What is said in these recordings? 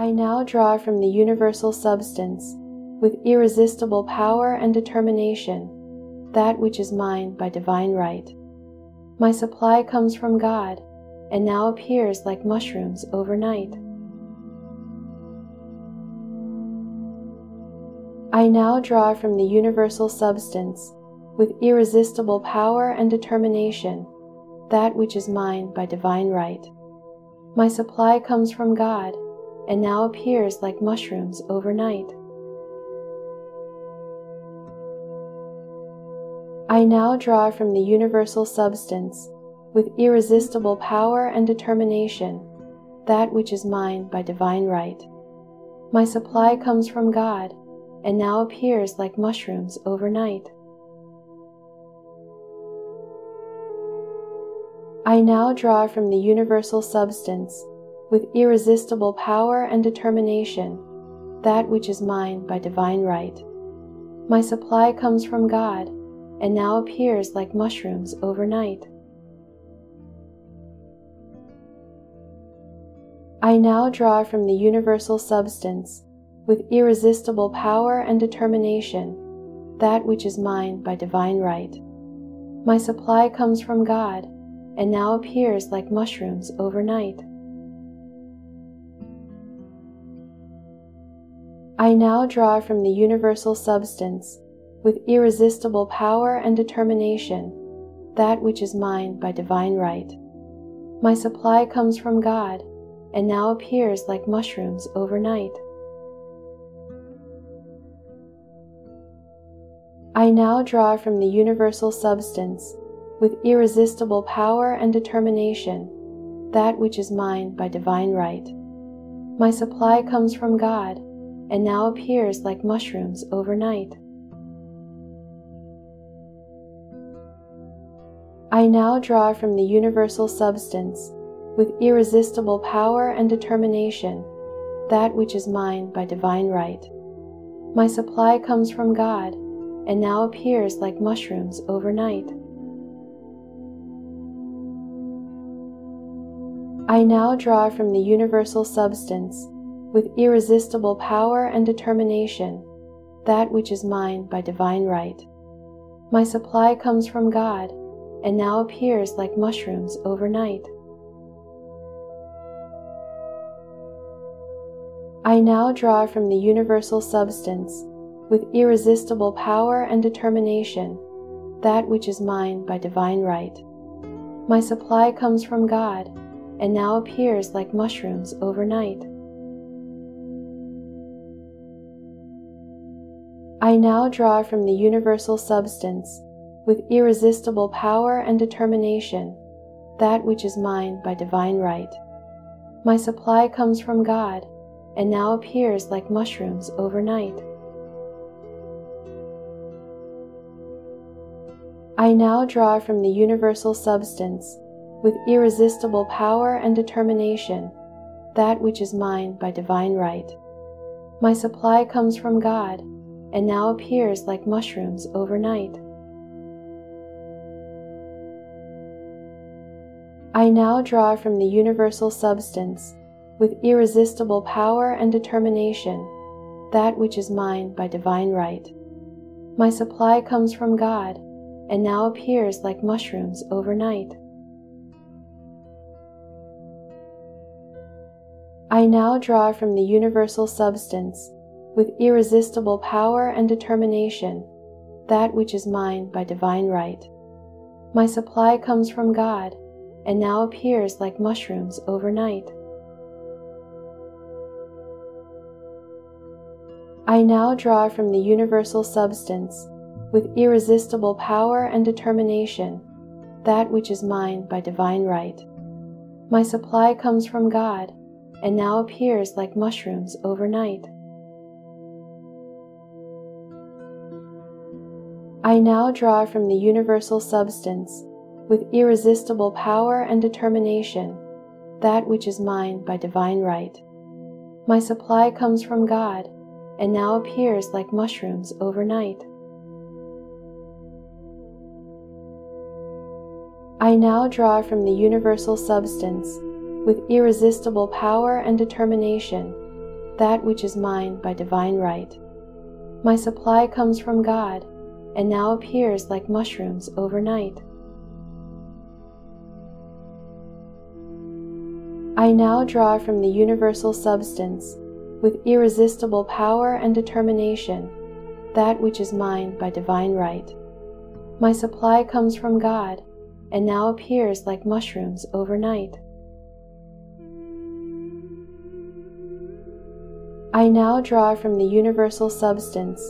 I now draw from the universal substance, with irresistible power and determination, that which is mine by divine right. My supply comes from God, and now appears like mushrooms overnight. I now draw from the universal substance, with irresistible power and determination, that which is mine by divine right. My supply comes from God, and now appears like mushrooms overnight. I now draw from the universal substance, with irresistible power and determination, that which is mine by divine right. My supply comes from God, and now appears like mushrooms overnight. I now draw from the universal substance, with irresistible power and determination, that which is mine by divine right. My supply comes from God, and now appears like mushrooms overnight. I now draw from the universal substance, with irresistible power and determination, that which is mine by divine right. My supply comes from God, and now appears like mushrooms overnight. I now draw from the universal substance, with irresistible power and determination, that which is mine by divine right. My supply comes from God, and now appears like mushrooms overnight. I now draw from the universal substance, with irresistible power and determination, that which is mine by divine right. My supply comes from God, and now appears like mushrooms overnight. I now draw from the universal substance, with irresistible power and determination, that which is mine by divine right. My supply comes from God, and now appears like mushrooms overnight. I now draw from the universal substance, with irresistible power and determination, that which is mine by divine right. My supply comes from God, and now appears like mushrooms overnight. I now draw from the universal substance, with irresistible power and determination, that which is mine by divine right. My supply comes from God, and now appears like mushrooms overnight. I now draw from the universal substance, with irresistible power and determination, that which is mine by divine right. My supply comes from God, and now appears like mushrooms overnight. I now draw from the universal substance, with irresistible power and determination, that which is mine by divine right. My supply comes from God, and now appears like mushrooms overnight. I now draw from the universal substance, with irresistible power and determination, that which is mine by divine right. My supply comes from God, and now appears like mushrooms overnight. I now draw from the universal substance, with irresistible power and determination, that which is mine by divine right. My supply comes from God, and now appears like mushrooms overnight. I now draw from the universal substance, with irresistible power and determination, that which is mine by divine right. My supply comes from God, and now appears like mushrooms overnight. I now draw from the universal substance, with irresistible power and determination, that which is mine by divine right. My supply comes from God, and now appears like mushrooms overnight. I now draw from the universal substance, with irresistible power and determination, that which is mine by divine right. My supply comes from God and now appears like mushrooms overnight. I now draw from the universal substance with irresistible power and determination that which is mine by divine right. My supply comes from God and now appears like mushrooms overnight. I now draw from the universal substance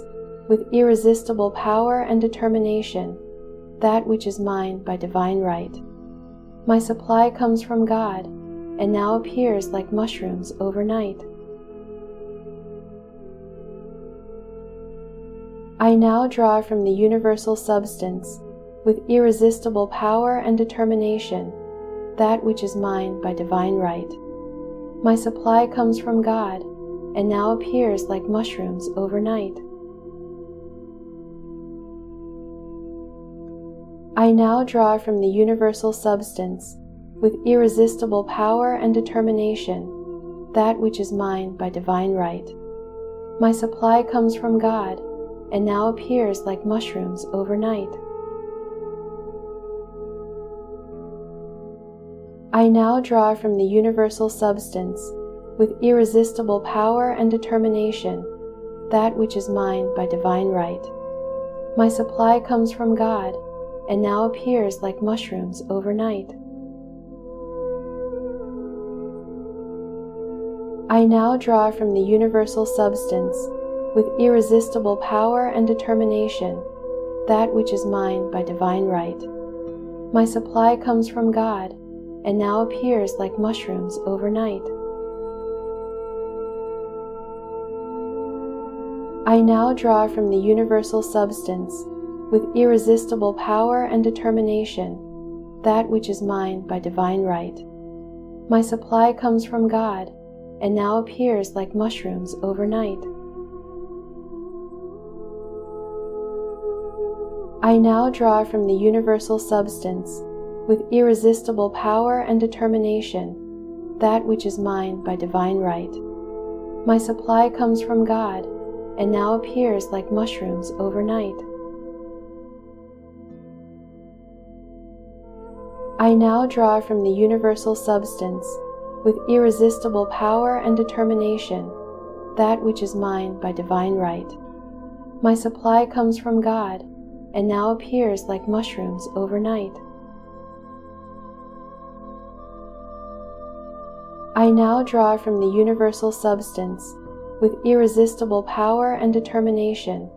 with irresistible power and determination that which is mine by divine right. My supply comes from God and now appears like mushrooms overnight. I now draw from the universal substance with irresistible power and determination that which is mine by divine right. My supply comes from God and now appears like mushrooms overnight. I now draw from the universal substance with irresistible power and determination that which is mine by divine right. My supply comes from God and now appears like mushrooms overnight. I now draw from the universal substance with irresistible power and determination that which is mine by divine right. My supply comes from God and now appears like mushrooms overnight. I now draw from the universal substance with irresistible power and determination that which is mine by divine right. My supply comes from God and now appears like mushrooms overnight. I now draw from the universal substance with irresistible power and determination that which is mine by divine right. My supply comes from God and now appears like mushrooms overnight. I now draw from the universal substance with irresistible power and determination that which is mine by divine right. My supply comes from God and now appears like mushrooms overnight. I now draw from the universal substance with irresistible power and determination that which is mine by divine right. My supply comes from God and now appears like mushrooms overnight. I now draw from the universal substance with irresistible power and determination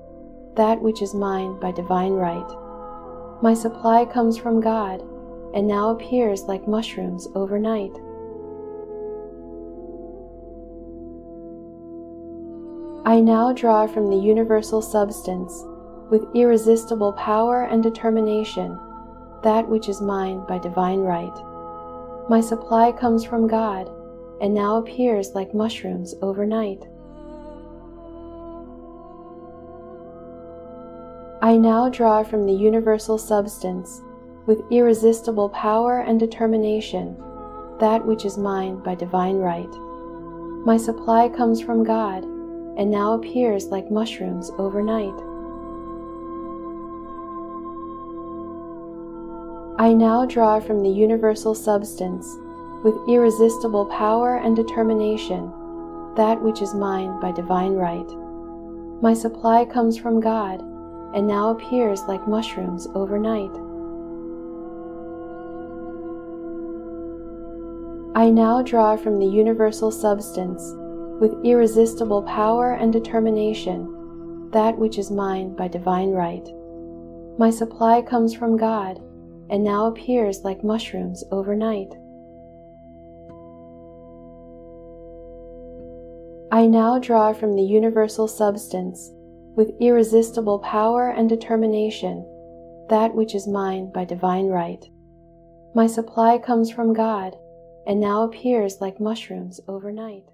that which is mine by divine right. My supply comes from God and now appears like mushrooms overnight. I now draw from the universal substance with irresistible power and determination that which is mine by divine right. My supply comes from God and now appears like mushrooms overnight. I now draw from the universal substance with irresistible power and determination that which is mine by divine right. My supply comes from God and now appears like mushrooms overnight. I now draw from the universal substance with irresistible power and determination that which is mine by divine right. My supply comes from God and now appears like mushrooms overnight. I now draw from the universal substance with irresistible power and determination that which is mine by divine right. My supply comes from God and now appears like mushrooms overnight. I now draw from the universal substance with irresistible power and determination that which is mine by divine right. My supply comes from God and now appears like mushrooms overnight.